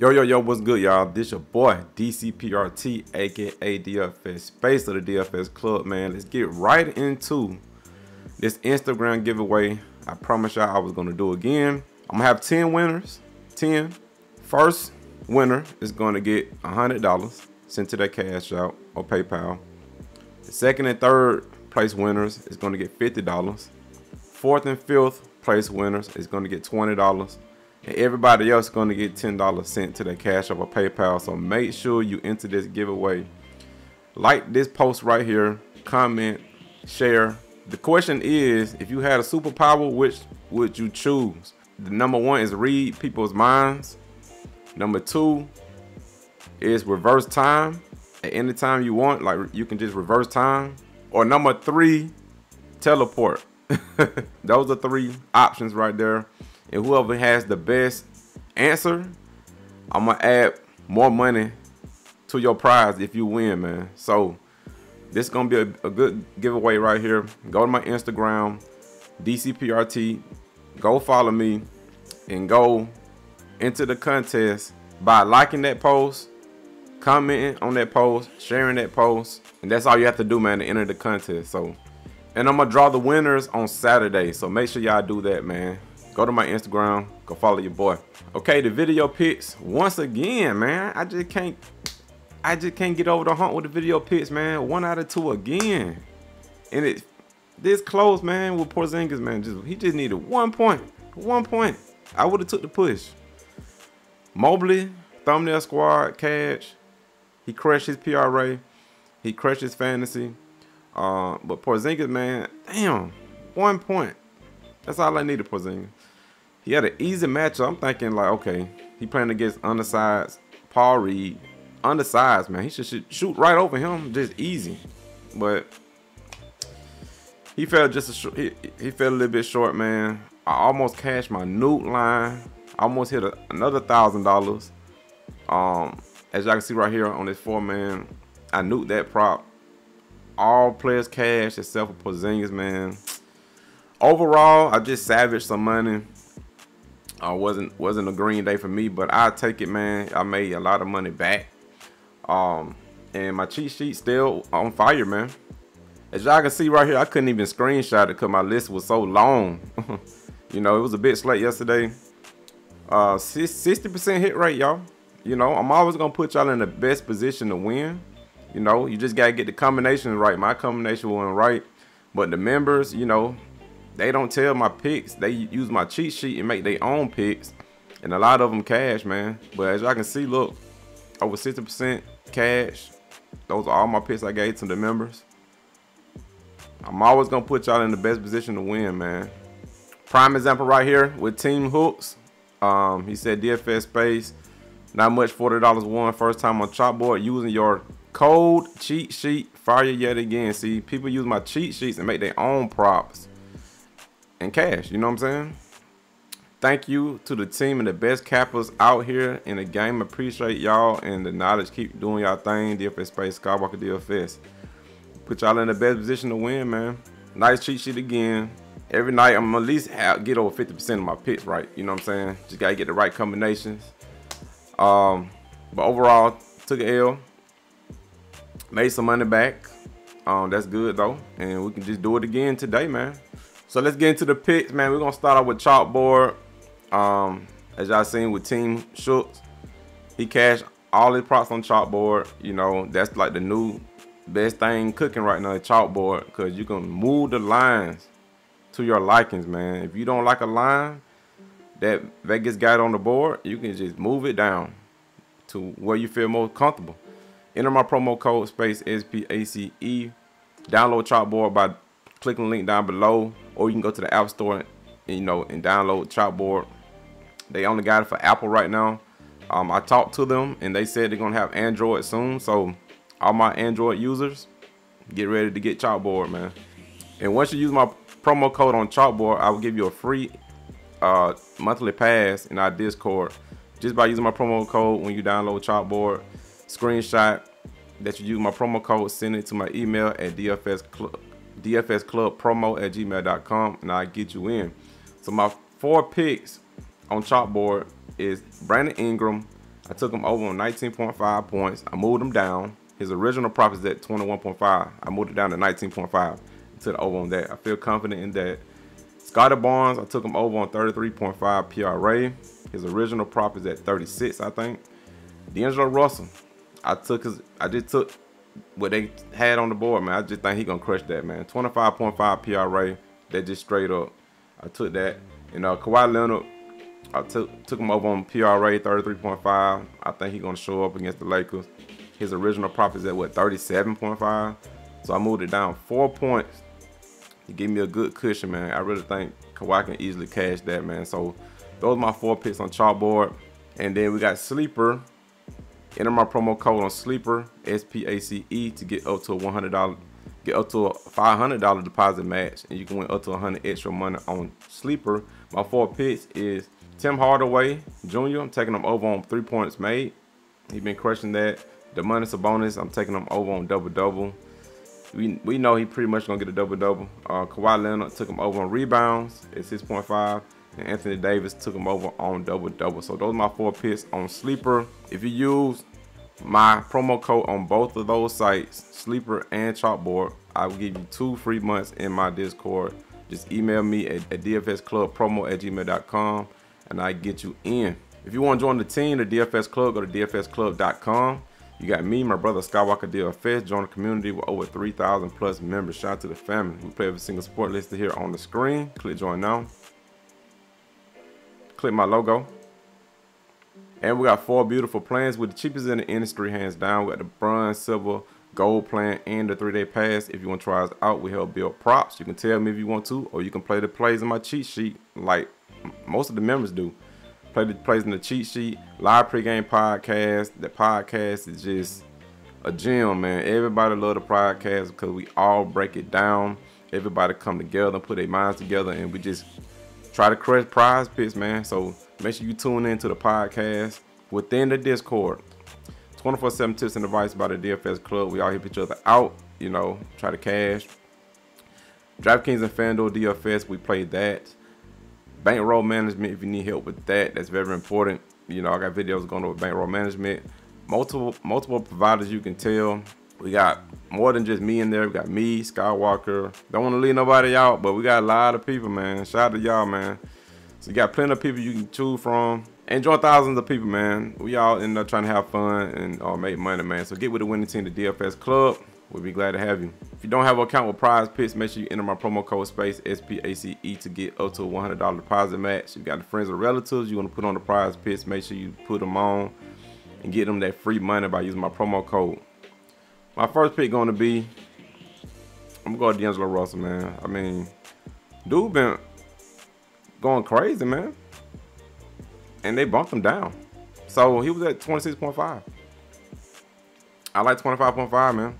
Yo, yo, yo, what's good, y'all? This your boy, DCPRT, aka DFS Space of the DFS Club, man. Let's get right into this Instagram giveaway. I promise y'all I was gonna do again. I'm gonna have 10 winners. 10. First winner is gonna get $100 sent to their cash out or PayPal. The second and third place winners is gonna get $50. Fourth and fifth place winners is gonna get $20 and everybody else is going to get $10 sent to their cash or PayPal. So make sure you enter this giveaway. Like this post right here, comment, share. The question is, if you had a superpower, which would you choose? The number one is read people's minds. Number two is reverse time at any time you want. Like you can just reverse time. Or number three, teleport. Those are three options right there. And whoever has the best answer, I'm gonna add more money to your prize if you win, man. So this is gonna be a, a good giveaway right here. Go to my Instagram, DCPRT. Go follow me and go into the contest by liking that post, commenting on that post, sharing that post, and that's all you have to do, man, to enter the contest. So, and I'm gonna draw the winners on Saturday. So make sure y'all do that, man go to my Instagram, go follow your boy. Okay, the video picks once again, man. I just can't, I just can't get over the hump with the video picks, man. One out of two again, and it this close, man, with Porzingis, man. Just he just needed one point, one point. I would have took the push. Mobley, thumbnail squad, cash. He crushed his PRA. He crushed his fantasy. Uh, but Porzingis, man, damn, one point. That's all I needed, Porzingis. He had an easy matchup. I'm thinking like, okay, he playing against undersized Paul Reed. Undersized, man. He should shoot right over him, just easy. But he fell just a short, he, he fell a little bit short, man. I almost cashed my Newt line. I almost hit a, another thousand dollars. Um, as y'all can see right here on this four man, I knew that prop. All players cash except for Porzingis, man. Overall, I just savaged some money uh, wasn't wasn't a green day for me, but I take it, man. I made a lot of money back. Um, and my cheat sheet still on fire, man. As y'all can see right here, I couldn't even screenshot it because my list was so long. you know, it was a bit late yesterday. Uh, 60% hit rate, y'all. You know, I'm always gonna put y'all in the best position to win. You know, you just gotta get the combinations right. My combination wasn't right, but the members, you know, they don't tell my picks. They use my cheat sheet and make their own picks. And a lot of them cash, man. But as y'all can see, look, over 60% cash. Those are all my picks I gave to the members. I'm always going to put y'all in the best position to win, man. Prime example right here with Team Hooks. Um, he said DFS space. Not much, $40 won. First time on Chalkboard using your code cheat sheet. Fire yet again. See, people use my cheat sheets and make their own props and cash. You know what I'm saying? Thank you to the team and the best cappers out here in the game. Appreciate y'all and the knowledge. Keep doing y'all thing. DFS Space, Skywalker DFS. Put y'all in the best position to win, man. Nice cheat sheet again. Every night, I'm at least have, get over 50% of my picks right. You know what I'm saying? Just got to get the right combinations. Um, But overall, took an L. Made some money back. Um, That's good, though. And we can just do it again today, man. So let's get into the picks, man. We're gonna start off with chalkboard. Um, as y'all seen with Team Schultz, he cashed all his props on chalkboard. You know, that's like the new best thing cooking right now, chalkboard, because you can move the lines to your likings, man. If you don't like a line that Vegas got on the board, you can just move it down to where you feel most comfortable. Enter my promo code space SPACE. Download chalkboard by clicking the link down below or you can go to the app store and, you know and download chalkboard. They only got it for apple right now. Um, i talked to them and they said they're gonna have android soon so all my android users get ready to get chalkboard man. And once you use my promo code on chalkboard i will give you a free uh, monthly pass in our discord. Just by using my promo code when you download chalkboard screenshot that you use my promo code send it to my email at dfs club dfsclubpromo at gmail.com and I'll get you in. So my four picks on chalkboard is Brandon Ingram. I took him over on 19.5 points. I moved him down. His original prop is at 21.5. I moved it down to 19.5. To the over on that. I feel confident in that. Scottie Barnes, I took him over on 33.5 PRA. His original prop is at 36, I think. D'Angelo Russell, I took his, I just took what they had on the board, man. I just think he gonna crush that, man. 25.5 PRA, that just straight up. I took that. And uh, Kawhi Leonard, I took took him over on PRA 33.5. I think he gonna show up against the Lakers. His original prop is at what 37.5. So I moved it down four points. He gave me a good cushion, man. I really think Kawhi can easily cash that, man. So those are my four picks on chalkboard. And then we got sleeper. Enter my promo code on sleeper S P A C E to get up to a $100 get up to a $500 deposit match and you can win up to 100 extra money on sleeper. My four picks is Tim Hardaway Jr. I'm taking him over on three points made. He's been crushing that. The money's a bonus. I'm taking him over on double double. We we know he pretty much gonna get a double double. Uh, Kawhi Leonard took him over on rebounds at 6.5, and Anthony Davis took him over on double double. So those are my four picks on sleeper. If you use my promo code on both of those sites, sleeper and chalkboard, I will give you two free months in my Discord. Just email me at, at dfsclubpromo at gmail.com and I get you in. If you want to join the team, the DFS Club, go to dfsclub.com. You got me, my brother Skywalker DFS, join the community with over 3,000 plus members. Shout out to the family. We play every single sport listed here on the screen. Click join now. Click my logo. And we got four beautiful plans with the cheapest in the industry, hands down. We got the bronze, silver, gold plan, and the three-day pass. If you want to try us out, we help build props. You can tell me if you want to, or you can play the plays in my cheat sheet like most of the members do. Play the plays in the cheat sheet, live pregame podcast. The podcast is just a gem, man. Everybody love the podcast because we all break it down. Everybody come together and put their minds together, and we just try to crush prize picks, man. So make sure you tune in to the podcast within the Discord. 24-7 tips and advice by the DFS Club. We all help each other out, you know, try to cash. DraftKings and FanDuel DFS, we play that. Bankroll management, if you need help with that, that's very important. You know, I got videos going over bankroll management. Multiple multiple providers you can tell. We got more than just me in there. We got me, Skywalker. Don't want to leave nobody out, but we got a lot of people, man. Shout out to y'all, man. So you got plenty of people you can choose from. Enjoy thousands of people, man. We all end up trying to have fun and uh, make money, man. So get with the winning team, the DFS Club. We'll be glad to have you. If you don't have an account with Prize Picks, make sure you enter my promo code SPACE S-P-A-C-E to get up to a $100 deposit match. You got the friends or relatives you want to put on the Prize Picks, make sure you put them on and get them that free money by using my promo code. My first pick going to be, I'm going to go D'Angelo Russell, man. I mean, dude been going crazy, man and they bumped him down. So he was at 26.5. I like 25.5, man.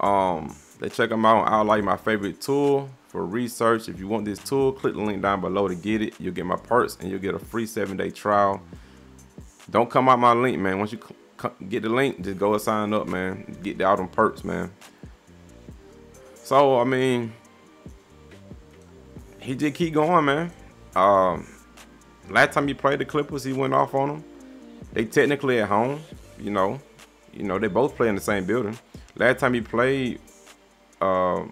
Um, they check them out. I like my favorite tool for research. If you want this tool, click the link down below to get it. You'll get my perks and you'll get a free seven day trial. Don't come out my link, man. Once you get the link, just go and sign up, man. Get out on perks, man. So I mean, he did keep going, man. Um, last time he played the Clippers, he went off on them. They technically at home, you know. You know, they both play in the same building. Last time he played uh,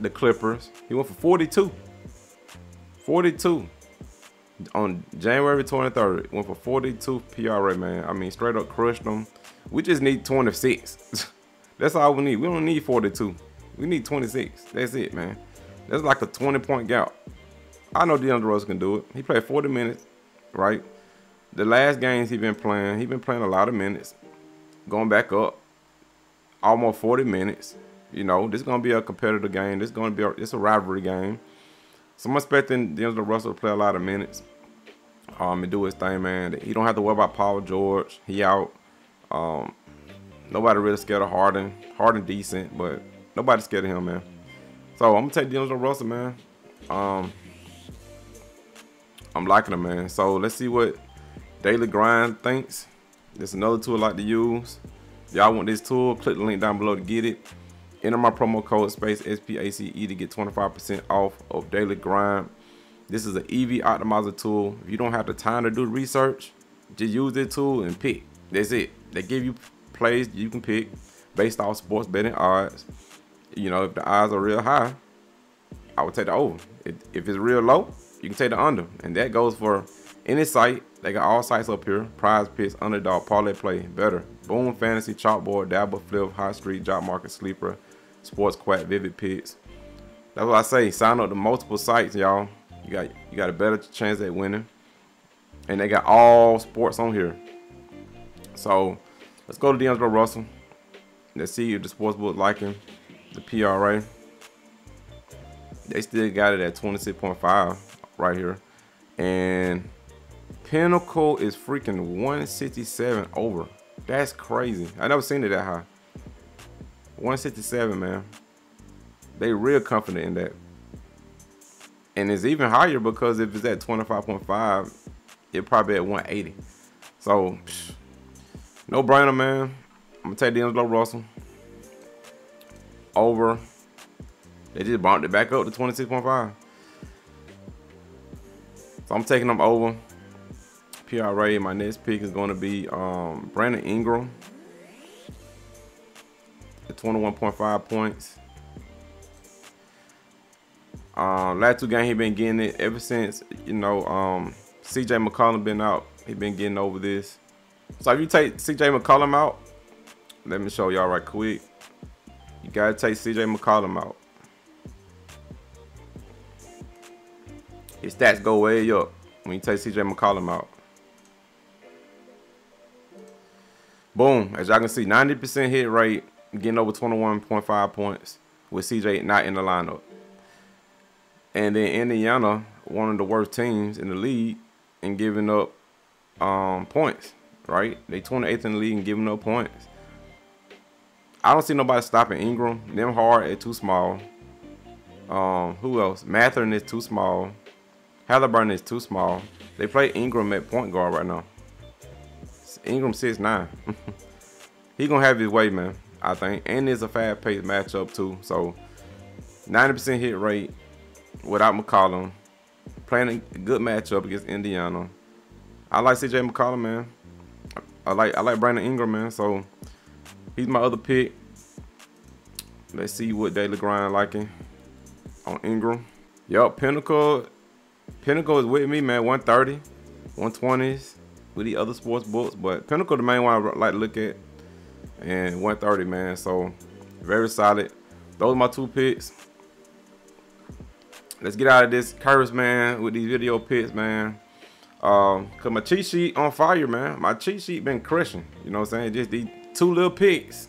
the Clippers, he went for 42. 42 on January 23rd. Went for 42 PRA, man. I mean, straight up crushed them. We just need 26. That's all we need. We don't need 42. We need 26. That's it, man. That's like a 20 point gap. I know DeAndre Russell can do it. He played 40 minutes, right? The last games he been playing, he been playing a lot of minutes. Going back up, almost 40 minutes. You know, this is gonna be a competitive game. This is gonna be a, it's a rivalry game. So I'm expecting DeAndre Russell to play a lot of minutes. Um, and do his thing, man. He don't have to worry about Paul George. He out. Um, nobody really scared of Harden. Harden decent, but nobody scared of him, man. So I'm gonna take DeAndre Russell, man. Um, I'm liking them, man. So let's see what Daily Grind thinks. There's another tool I like to use. Y'all want this tool? Click the link down below to get it. Enter my promo code space SPACE to get 25% off of Daily Grind. This is an EV optimizer tool. If you don't have the time to do research, just use this tool and pick. That's it. They give you plays you can pick based off sports betting odds. You know, if the odds are real high, I would take the over. If, if it's real low, you can take the under. And that goes for any site. They got all sites up here. Prize picks, underdog, parlay play, Betr. Boom, fantasy, chalkboard, dabble, Fliff, high street, Jock MKT, sleeper, sports quack, vivid picks. That's what I say. Sign up to multiple sites, y'all. You got you got a better chance at winning. And they got all sports on here. So let's go to D'Angelo Russell. Let's see if the sportsbook liking the PRA. They still got it at 26.5 right here. And Pinnacle is freaking 167 over. That's crazy. I never seen it that high. 167, man. They real confident in that. And it's even higher because if it's at 25.5, it probably at 180. So, psh, no brainer, man. I'm gonna take D'Angelo Russell over. They just bumped it back up to 26.5. So I'm taking them over. PRA. My next pick is going to be um, Brandon Ingram at 21.5 points. Um, last two games he been getting it ever since you know um, CJ McCollum been out. He been getting over this. So if you take CJ McCollum out, let me show y'all right quick. Gotta take CJ McCollum out. His stats go way up when you take CJ McCollum out. Boom, as y'all can see, 90% hit rate, getting over 21.5 points with CJ not in the lineup. And then Indiana, one of the worst teams in the league, and giving up um, points, right? They 28th in the league and giving up points. I don't see nobody stopping Ingram. Nembhard at too small. Um, who else? Mathurin is too small. Halliburton is too small. They play Ingram at point guard right now. Ingram six nine. he gonna have his way, man. I think, and it's a fast paced matchup too. So, 90% hit rate without McCollum. Playing a good matchup against Indiana. I like CJ McCollum, man. I like I like Brandon Ingram, man. So he's my other pick. Let's see what Daily Grind liking on Ingram. Yup, Pinnacle. Pinnacle is with me, man. 130, 120s with the other sports books, but Pinnacle the main one I like to look at, and 130, man. So very solid. Those are my two picks. Let's get out of this curse, man, with these video picks, man. Um, cause my cheat sheet on fire, man. My cheat sheet been crushing. You know what I'm saying? Just these two little picks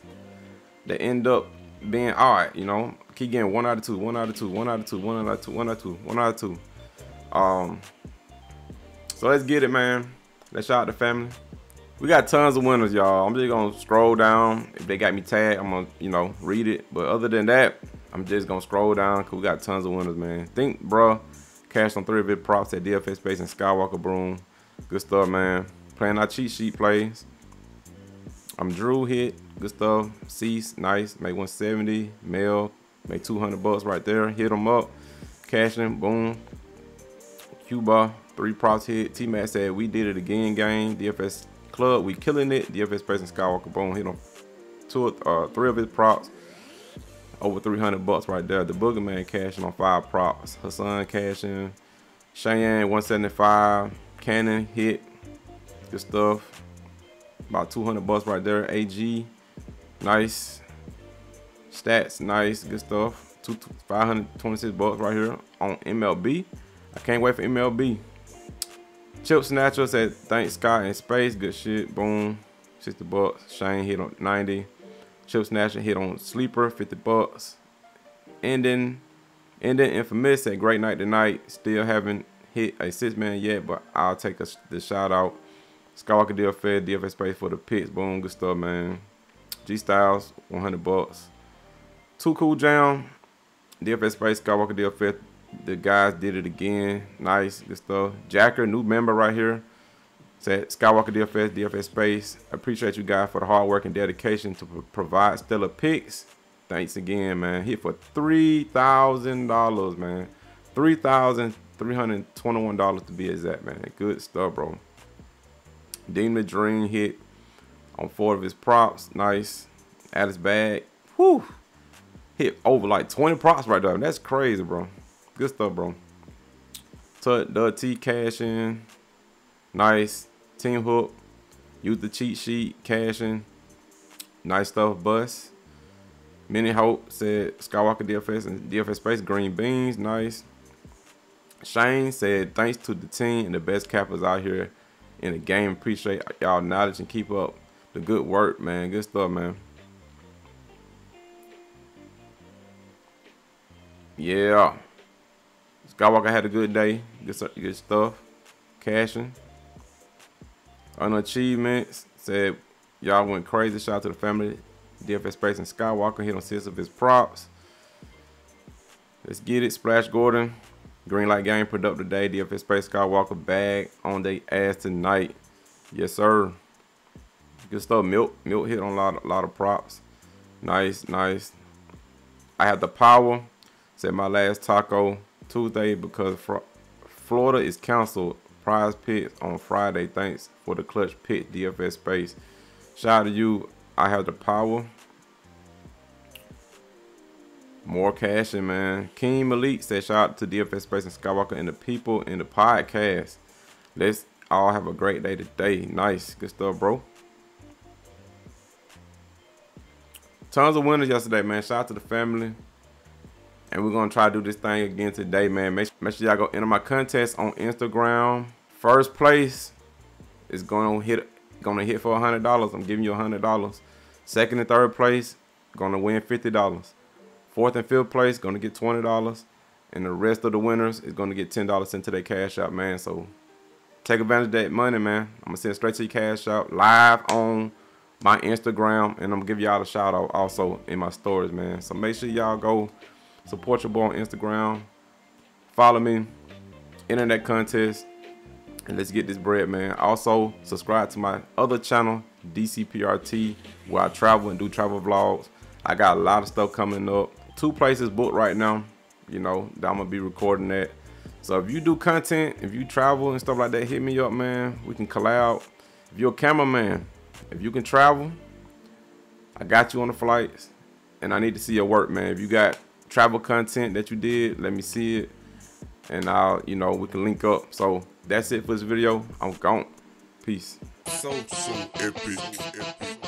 that end up being all right. You know, keep getting one out of two, one out of two, one out of two, one out of two, one out of two, one out of two. Um, so let's get it, man. Let's shout out the family. We got tons of winners, y'all. I'm just gonna scroll down. If they got me tagged, I'm gonna, you know, read it. But other than that, I'm just gonna scroll down because we got tons of winners, man. Think, bro, cash on three of it props at DFS Space and Skywalker Broom. Good stuff, man. Playing our cheat sheet plays. I'm Drew hit. Good stuff. Cease, nice. Make 170. Mail, make 200 bucks right there. Hit them up. Cashing, boom. Cuba, three props hit. T Mac said we did it again. Game DFS Club, we killing it. DFS and Skywalker Boom hit on two, uh, three of his props over 300 bucks right there. The Boogeyman cashing on five props. Hassan cashing. Cheyenne 175. Cannon hit. Good stuff. About 200 bucks right there. AG. Nice. Stats. Nice. Good stuff. Two, 526 bucks right here on MLB. I can't wait for MLB. Chip Snatcher said, thanks Scott and Space. Good shit. Boom. 60 bucks. Shane hit on 90. Chip Snatcher hit on Sleeper, 50 bucks. Ending, ending infamous at Great Night Tonight. Still haven't hit a six man yet, but I'll take a, the shout out. Skywalker DFS, DFS Space for the picks. Boom, good stuff, man. G Styles, 100 bucks. Too Cool Jam, DFS Space, Skywalker DFS. The guys did it again. Nice, good stuff. Jacker, new member right here. Said Skywalker DFS, DFS Space. Appreciate you guys for the hard work and dedication to provide stellar picks. Thanks again, man. Hit for three thousand dollars, man. Three thousand $321 to be exact, man. Good stuff, bro. Demon Dream hit on four of his props. Nice. At his bag. Whew. Hit over like 20 props right there. That's crazy, bro. Good stuff, bro. Tut, the T cash in. Nice. Team hook. Use the cheat sheet. cashing. Nice stuff, bus. Mini Hope said Skywalker DFS and DFS Space Green Beans. Nice. Shane said, thanks to the team and the best cappers out here in the game. Appreciate y'all knowledge and keep up the good work, man. Good stuff, man. Yeah. Skywalker had a good day. Good, good stuff. Cashing. Unachievements said y'all went crazy. Shout out to the family. DFS Space and Skywalker hit on six of his props. Let's get it. Splash Gordon. Green Light Game productive day. DFS Space Skywalker bag on the ass tonight. Yes, sir. Good stuff. Milk. Milk hit on a lot, a lot of props. Nice, nice. I had the power. Said my last taco Tuesday because Florida is canceled. Prize pits on Friday. Thanks for the clutch pit DFS space. Shout out to you. I have the power. More cashing, man. King Malik said, shout out to DFS Space and Skywalker and the people in the podcast. Let's all have a great day today. Nice. Good stuff, bro. Tons of winners yesterday, man. Shout out to the family. And we're going to try to do this thing again today, man. Make, make sure y'all go enter my contest on Instagram. First place is going to hit going to hit for $100. I'm giving you $100. Second and third place, going to win $50. Fourth and fifth place, going to get $20. And the rest of the winners is going to get $10 into their cash out, man. So take advantage of that money, man. I'm going to send straight to your cash out live on my Instagram. And I'm going to give y'all a shout out also in my stories, man. So make sure y'all go support your boy on Instagram. Follow me. Internet contest and let's get this bread, man. Also, subscribe to my other channel, DCPRT, where I travel and do travel vlogs. I got a lot of stuff coming up. Two places booked right now, you know, that I'm gonna be recording that. So if you do content, if you travel and stuff like that, hit me up, man. We can collab. If you're a cameraman, if you can travel, I got you on the flights, and I need to see your work, man. If you got travel content that you did, let me see it, and I'll, you know, we can link up. So that's it for this video. I'm gone. Peace. So, so epic, epic.